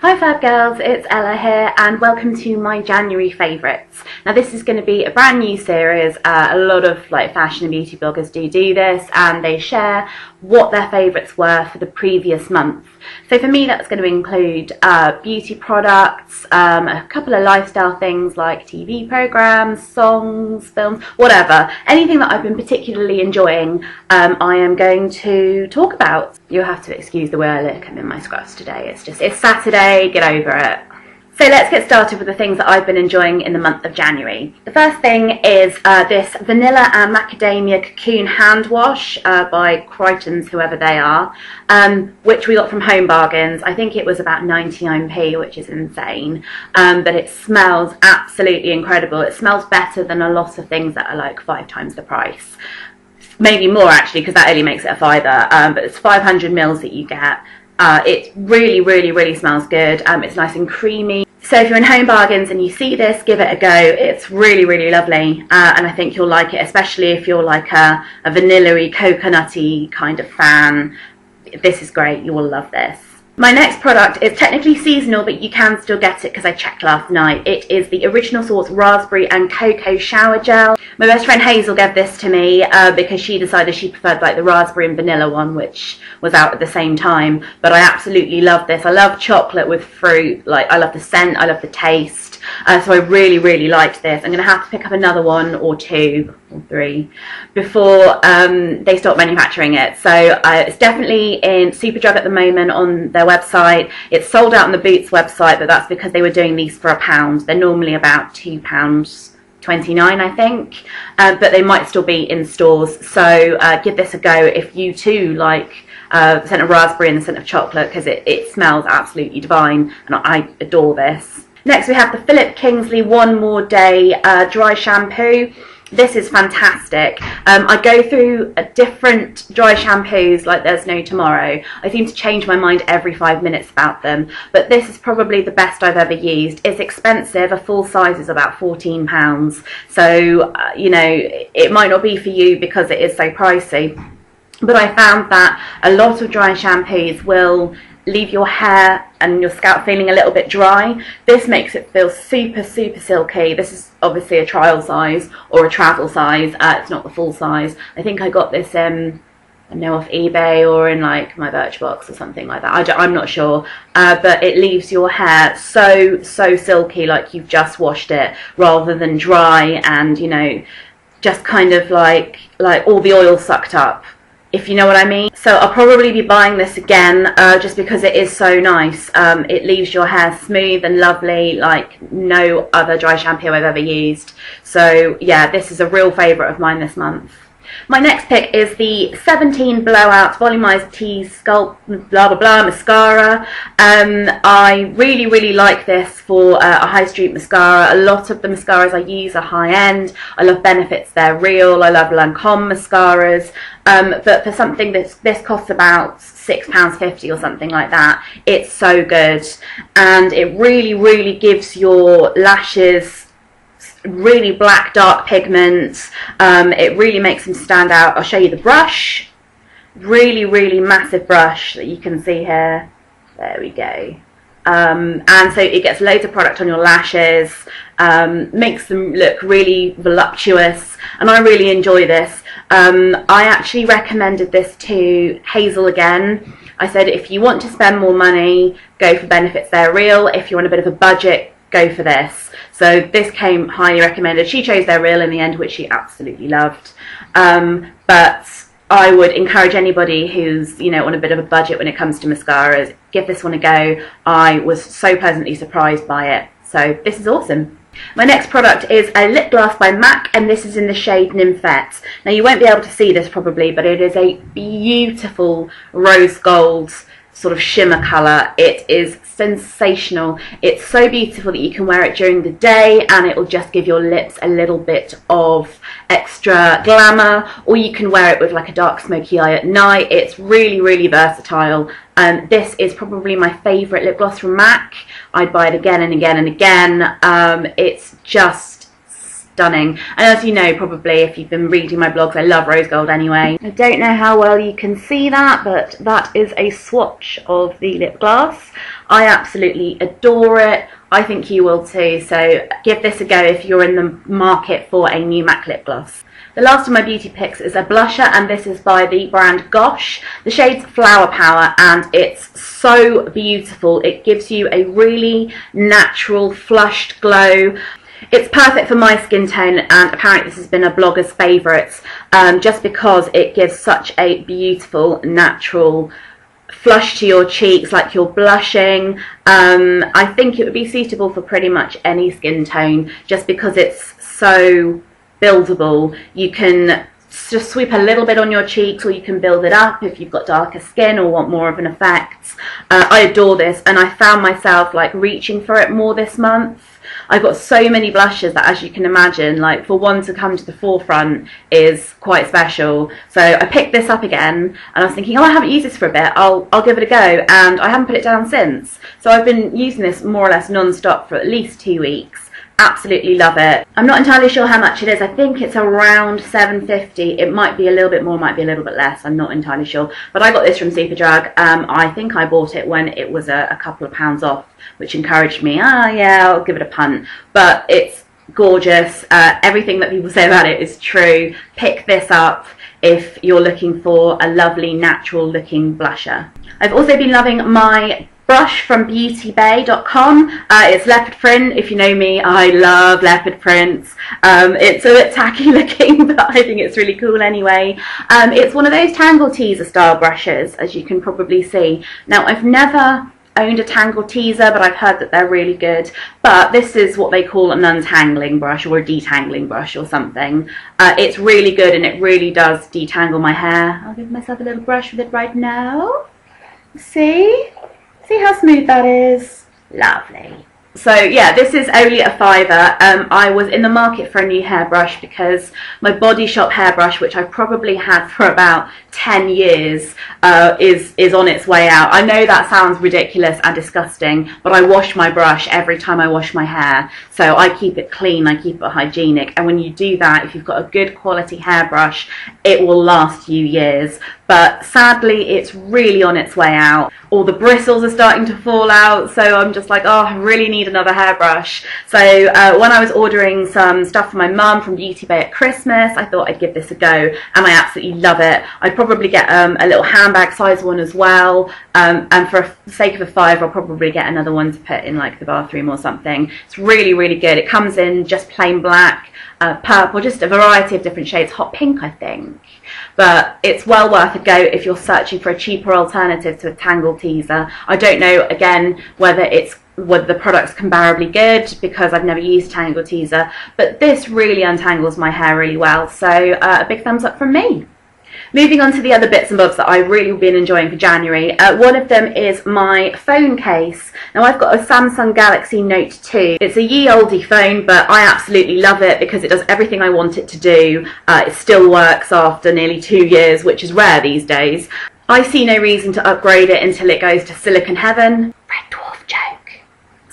Hi Fab Girls, it's Ella here and welcome to my January favourites. Now this is going to be a brand new series, uh, a lot of like fashion and beauty bloggers do do this and they share what their favourites were for the previous month. So for me that's going to include uh, beauty products, um, a couple of lifestyle things like TV programmes, songs, films, whatever. Anything that I've been particularly enjoying um, I am going to talk about. You'll have to excuse the way I look, I'm in my scrubs today. It's just, it's Saturday, get over it. So let's get started with the things that I've been enjoying in the month of January. The first thing is uh, this Vanilla and Macadamia Cocoon Hand Wash uh, by Crichtons, whoever they are, um, which we got from Home Bargains. I think it was about 99p, which is insane, um, but it smells absolutely incredible. It smells better than a lot of things that are like five times the price maybe more actually because that only makes it a fiver um, but it's 500 mils that you get. Uh, it really really really smells good. Um, it's nice and creamy. So if you're in home bargains and you see this give it a go. It's really really lovely uh, and I think you'll like it especially if you're like a, a vanilla-y, coconutty kind of fan. This is great. You will love this my next product is technically seasonal, but you can still get it because I checked last night. It is the Original Source Raspberry and Cocoa Shower Gel. My best friend Hazel gave this to me uh, because she decided she preferred like the raspberry and vanilla one, which was out at the same time. But I absolutely love this. I love chocolate with fruit. Like I love the scent, I love the taste. Uh, so I really, really liked this. I'm going to have to pick up another one or two or three before um, they stop manufacturing it. So uh, it's definitely in Superdrug at the moment on their website. It's sold out on the Boots website, but that's because they were doing these for a pound. They're normally about two pounds 29 I think uh, but they might still be in stores so uh, give this a go if you too like uh, the scent of raspberry and the scent of chocolate because it, it smells absolutely divine and I adore this next we have the Philip Kingsley One More Day uh, dry shampoo this is fantastic. Um, I go through a different dry shampoos like there's no tomorrow. I seem to change my mind every five minutes about them, but this is probably the best I've ever used. It's expensive, a full size is about £14, so, uh, you know, it might not be for you because it is so pricey. But I found that a lot of dry shampoos will leave your hair and your scalp feeling a little bit dry. This makes it feel super, super silky. This is obviously a trial size or a travel size. Uh, it's not the full size. I think I got this um, I know off eBay or in like my Birchbox or something like that. I am not sure, uh, but it leaves your hair so so silky, like you've just washed it, rather than dry and you know, just kind of like like all the oil sucked up if you know what I mean. So I'll probably be buying this again uh, just because it is so nice. Um, it leaves your hair smooth and lovely like no other dry shampoo I've ever used. So yeah, this is a real favourite of mine this month. My next pick is the 17 Blowout Volumized Tease Sculpt blah blah blah mascara. Um, I really really like this for uh, a high street mascara. A lot of the mascaras I use are high end. I love Benefits, they're real. I love Lancome mascaras. Um, but for something that's this costs about six pounds fifty or something like that, it's so good, and it really really gives your lashes really black dark pigments. Um, it really makes them stand out. I'll show you the brush. Really really massive brush that you can see here. There we go. Um, and so it gets loads of product on your lashes um, makes them look really voluptuous and I really enjoy this. Um, I actually recommended this to Hazel again. I said if you want to spend more money go for benefits they're real. If you want a bit of a budget go for this. So this came highly recommended. She chose they're real in the end, which she absolutely loved. Um, but I would encourage anybody who's you know on a bit of a budget when it comes to mascaras, give this one a go. I was so pleasantly surprised by it. So this is awesome. My next product is a lip gloss by MAC and this is in the shade Nymphette. Now you won't be able to see this probably but it is a beautiful rose gold sort of shimmer colour. It is sensational. It's so beautiful that you can wear it during the day and it will just give your lips a little bit of extra glamour or you can wear it with like a dark smoky eye at night. It's really, really versatile. Um, this is probably my favourite lip gloss from MAC. I'd buy it again and again and again. Um, it's just stunning. And as you know, probably if you've been reading my blogs, I love rose gold anyway. I don't know how well you can see that, but that is a swatch of the lip gloss. I absolutely adore it. I think you will too, so give this a go if you're in the market for a new MAC lip gloss. The last of my beauty picks is a blusher and this is by the brand Gosh. The shade's Flower Power and it's so beautiful. It gives you a really natural flushed glow. It's perfect for my skin tone and apparently this has been a blogger's favourites um, just because it gives such a beautiful natural flush to your cheeks like you're blushing. Um, I think it would be suitable for pretty much any skin tone just because it's so buildable. You can just sweep a little bit on your cheeks or you can build it up if you've got darker skin or want more of an effect. Uh, I adore this and I found myself like reaching for it more this month. I've got so many blushes that as you can imagine, like for one to come to the forefront is quite special. So I picked this up again and I was thinking, oh, I haven't used this for a bit. I'll, I'll give it a go. And I haven't put it down since. So I've been using this more or less non-stop for at least two weeks absolutely love it. I'm not entirely sure how much it is. I think it's around 7.50. It might be a little bit more, might be a little bit less. I'm not entirely sure. But I got this from Superdrug. Um, I think I bought it when it was a, a couple of pounds off, which encouraged me, ah, yeah, I'll give it a punt. But it's gorgeous. Uh, everything that people say about it is true. Pick this up if you're looking for a lovely natural looking blusher. I've also been loving my brush from beautybay.com. Uh, it's leopard print. If you know me, I love leopard prints. Um, it's a bit tacky looking, but I think it's really cool anyway. Um, it's one of those Tangle Teezer style brushes, as you can probably see. Now, I've never owned a Tangle Teezer, but I've heard that they're really good. But this is what they call an untangling brush or a detangling brush or something. Uh, it's really good and it really does detangle my hair. I'll give myself a little brush with it right now. See? See how smooth that is? Lovely. So yeah, this is only a fiver. Um, I was in the market for a new hairbrush because my Body Shop hairbrush, which I've probably had for about 10 years, uh, is, is on its way out. I know that sounds ridiculous and disgusting, but I wash my brush every time I wash my hair. So I keep it clean, I keep it hygienic. And when you do that, if you've got a good quality hairbrush, it will last you years. But sadly, it's really on its way out. All the bristles are starting to fall out, so I'm just like, oh, I really need another hairbrush. So uh, when I was ordering some stuff for my mum from Beauty Bay at Christmas, I thought I'd give this a go, and I absolutely love it. I'd probably get um, a little handbag size one as well, um, and for the sake of a five, I'll probably get another one to put in like the bathroom or something. It's really, really good. It comes in just plain black, uh, purple, just a variety of different shades, hot pink I think. But it's well worth a go if you're searching for a cheaper alternative to a Tangle Teezer. I don't know again whether it's whether the product's comparably good because I've never used Tangle Teezer, but this really untangles my hair really well. So uh, a big thumbs up from me. Moving on to the other bits and bobs that I've really been enjoying for January. Uh, one of them is my phone case. Now I've got a Samsung Galaxy Note 2. It's a ye oldie phone, but I absolutely love it because it does everything I want it to do. Uh, it still works after nearly two years, which is rare these days. I see no reason to upgrade it until it goes to Silicon Heaven.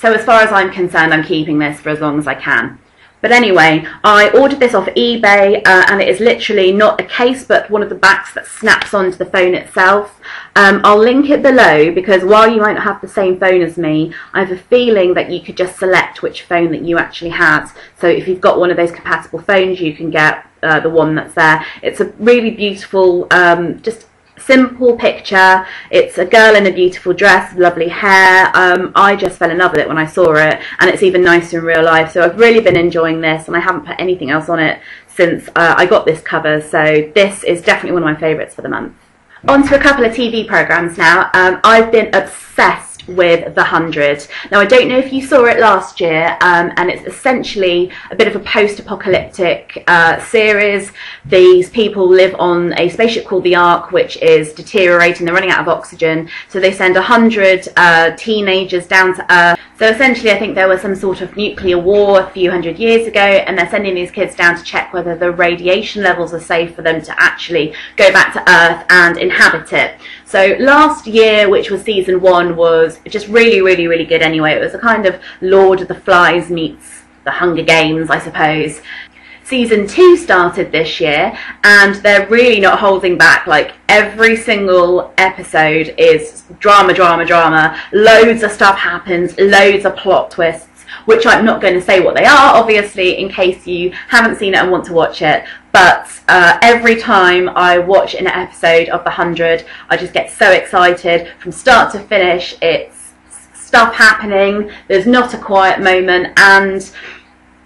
So as far as I'm concerned, I'm keeping this for as long as I can. But anyway, I ordered this off eBay uh, and it is literally not a case but one of the backs that snaps onto the phone itself. Um, I'll link it below because while you might not have the same phone as me, I have a feeling that you could just select which phone that you actually had. So if you've got one of those compatible phones, you can get uh, the one that's there. It's a really beautiful, um, just simple picture. It's a girl in a beautiful dress, lovely hair. Um, I just fell in love with it when I saw it, and it's even nicer in real life. So I've really been enjoying this, and I haven't put anything else on it since uh, I got this cover. So this is definitely one of my favourites for the month. On to a couple of TV programmes now. Um, I've been obsessed with The Hundred. Now, I don't know if you saw it last year, um, and it's essentially a bit of a post-apocalyptic uh, series. These people live on a spaceship called the Ark, which is deteriorating. They're running out of oxygen, so they send a hundred uh, teenagers down to Earth. So essentially, I think there was some sort of nuclear war a few hundred years ago, and they're sending these kids down to check whether the radiation levels are safe for them to actually go back to Earth and inhabit it. So last year, which was season one, was just really, really, really good anyway. It was a kind of Lord of the Flies meets the Hunger Games, I suppose. Season two started this year and they're really not holding back like every single episode is drama drama drama loads of stuff happens loads of plot twists which I'm not going to say what they are, obviously, in case you haven't seen it and want to watch it. But uh, every time I watch an episode of The Hundred, I just get so excited from start to finish. It's stuff happening, there's not a quiet moment, and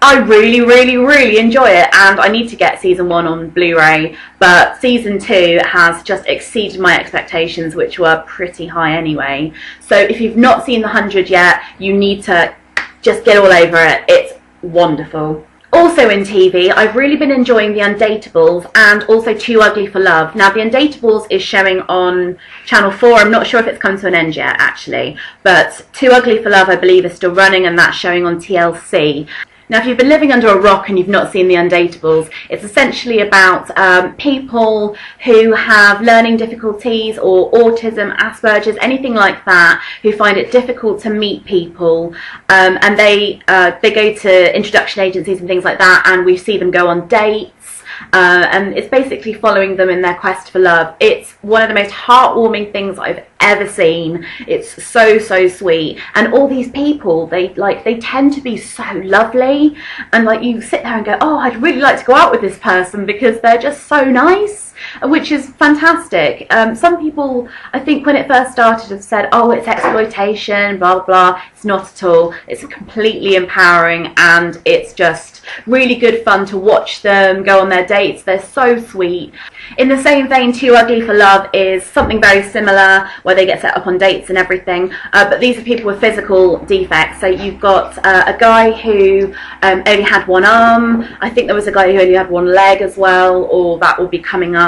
I really, really, really enjoy it, and I need to get season one on Blu-ray. But season two has just exceeded my expectations, which were pretty high anyway. So if you've not seen The Hundred yet, you need to just get all over it. It's wonderful. Also in TV, I've really been enjoying The Undateables and also Too Ugly for Love. Now, The Undateables is showing on Channel 4. I'm not sure if it's come to an end yet, actually. But Too Ugly for Love, I believe, is still running and that's showing on TLC. Now, if you've been living under a rock and you've not seen The Undateables, it's essentially about um, people who have learning difficulties or autism, Asperger's, anything like that, who find it difficult to meet people, um, and they uh, they go to introduction agencies and things like that, and we see them go on dates. Uh, and it's basically following them in their quest for love. It's one of the most heartwarming things I've ever seen. It's so so sweet, and all these people they like they tend to be so lovely, and like you sit there and go, oh, I'd really like to go out with this person because they're just so nice which is fantastic. Um, some people, I think, when it first started, have said, "Oh, it's exploitation," blah blah blah. It's not at all. It's completely empowering, and it's just really good fun to watch them go on their dates. They're so sweet. In the same vein, Too Ugly for Love is something very similar, where they get set up on dates and everything. Uh, but these are people with physical defects. So you've got uh, a guy who um, only had one arm. I think there was a guy who only had one leg as well, or that will be coming up.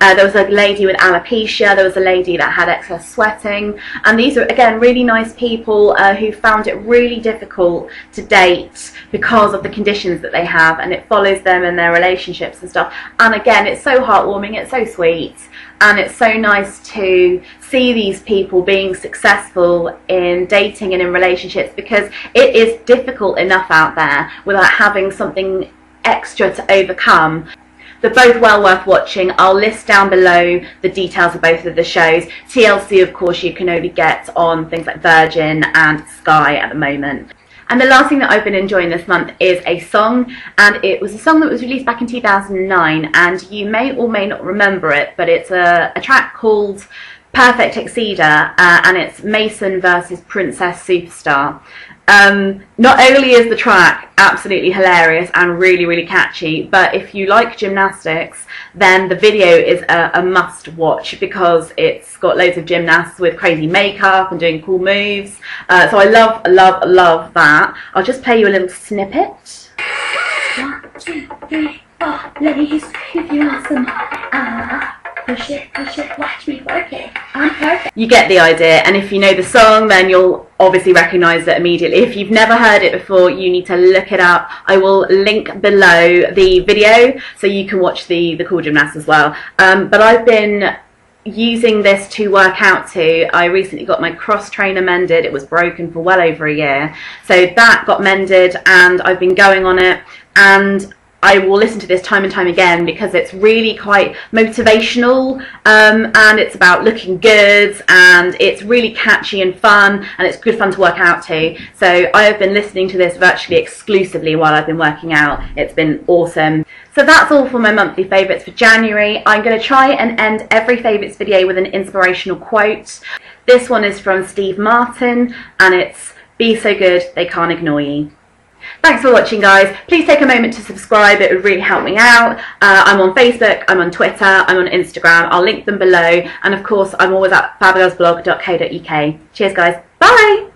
Uh, there was a lady with alopecia. There was a lady that had excess sweating. And these are, again, really nice people uh, who found it really difficult to date because of the conditions that they have. And it follows them in their relationships and stuff. And again, it's so heartwarming. It's so sweet. And it's so nice to see these people being successful in dating and in relationships because it is difficult enough out there without having something extra to overcome. They're both well worth watching. I'll list down below the details of both of the shows. TLC, of course, you can only get on things like Virgin and Sky at the moment. And the last thing that I've been enjoying this month is a song, and it was a song that was released back in 2009, and you may or may not remember it, but it's a, a track called Perfect Exceeder, uh, and it's Mason versus Princess Superstar. Um, not only is the track absolutely hilarious and really, really catchy, but if you like gymnastics, then the video is a, a must watch because it's got loads of gymnasts with crazy makeup and doing cool moves. Uh, so I love, love, love that. I'll just play you a little snippet. One, two, three, four, ladies, if you want some, push it, watch me work it. I'm perfect. You get the idea, and if you know the song, then you'll obviously recognise it immediately. If you've never heard it before, you need to look it up. I will link below the video so you can watch the, the cool gymnast as well. Um, but I've been using this to work out to. I recently got my cross trainer mended. It was broken for well over a year. So that got mended and I've been going on it and I will listen to this time and time again because it's really quite motivational um, and it's about looking good and it's really catchy and fun and it's good fun to work out to. So I have been listening to this virtually exclusively while I've been working out. It's been awesome. So that's all for my monthly favourites for January. I'm going to try and end every favourites video with an inspirational quote. This one is from Steve Martin and it's, be so good they can't ignore you. Thanks for watching guys. Please take a moment to subscribe. It would really help me out. Uh, I'm on Facebook, I'm on Twitter, I'm on Instagram. I'll link them below. And of course, I'm always at fabulous Cheers guys. Bye!